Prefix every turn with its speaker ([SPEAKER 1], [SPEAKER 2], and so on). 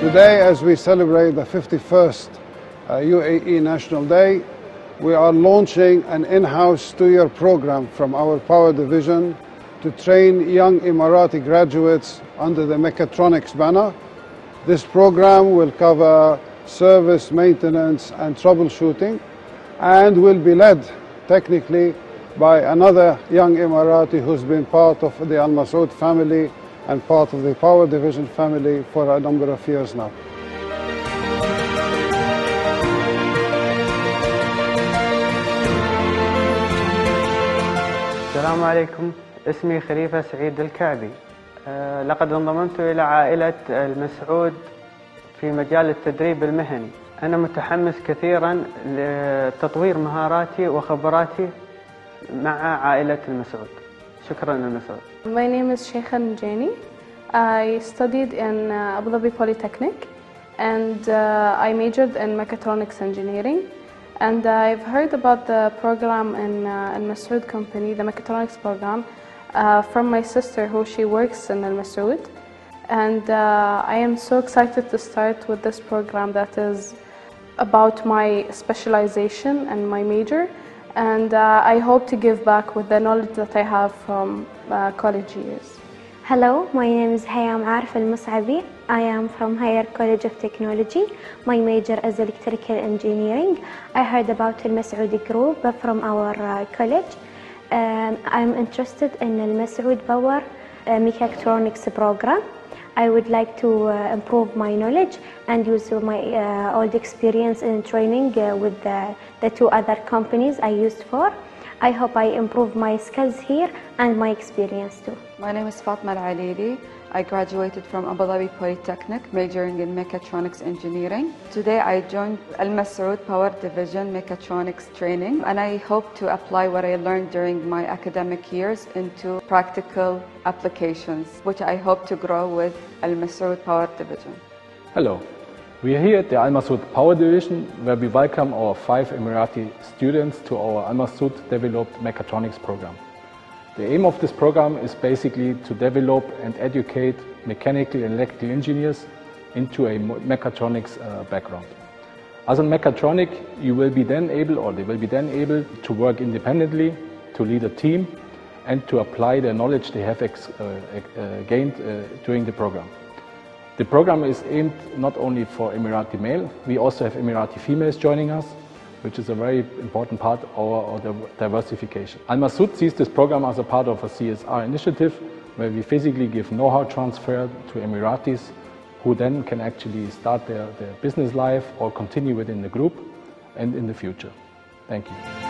[SPEAKER 1] Today, as we celebrate the 51st uh, UAE National Day, we are launching an in-house two-year program from our power division to train young Emirati graduates under the Mechatronics banner. This program will cover service, maintenance and troubleshooting and will be led technically by another young Emirati who's been part of the Al Masaood family and part of the Power Division family for a number of years now.
[SPEAKER 2] السلام عليكم. اسمي خليفة سعيد الكعبي. أه، لقد انضممت إلى عائلة المسعود في مجال التدريب المهني. أنا متحمس كثيرا لتطوير مهاراتي وخبراتي مع عائلة المسعود.
[SPEAKER 3] My name is Sheikha Njani. I studied in uh, Abu Dhabi Polytechnic and uh, I majored in mechatronics engineering. And uh, I've heard about the program in, uh, in Masaood company, the mechatronics program, uh, from my sister who she works in Al Masaood. And uh, I am so excited to start with this program that is about my specialization and my major. And uh, I hope to give back with the knowledge that I have from uh, college years.
[SPEAKER 4] Hello, my name is Hayam Arf Al Mus'abi. I am from Higher College of Technology. My major is electrical engineering. I heard about Al Masoudi group from our uh, college. Um, I'm interested in Al Masaood Power uh, Mechatronics program. I would like to uh, improve my knowledge and use my uh, old experience in training uh, with the, the two other companies I used for. I hope I improve my skills here and my experience too.
[SPEAKER 5] My name is Fatma Al-Alili. I graduated from Abu Dhabi Polytechnic, majoring in mechatronics engineering. Today I joined Al Masaood Power Division Mechatronics Training and I hope to apply what I learned during my academic years into practical applications, which I hope to grow with Al Masaood Power Division.
[SPEAKER 6] Hello, we are here at the Al Masaood Power Division where we welcome our five Emirati students to our Al Masaood developed mechatronics program. The aim of this program is basically to develop and educate mechanical and electrical engineers into a mechatronics uh, background. As a mechatronic, you will be then able, or they will be then able, to work independently, to lead a team, and to apply the knowledge they have uh, uh, gained uh, during the program. The program is aimed not only for Emirati male, we also have Emirati females joining us, which is a very important part of our, diversification. Al Masaood sees this program as a part of a CSR initiative where we physically give know-how transfer to Emiratis who then can actually start their, their business life or continue within the group and in the future. Thank you.